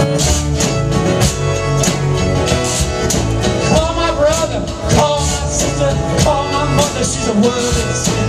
Call my brother, call my sister, call my mother, she's a worthless.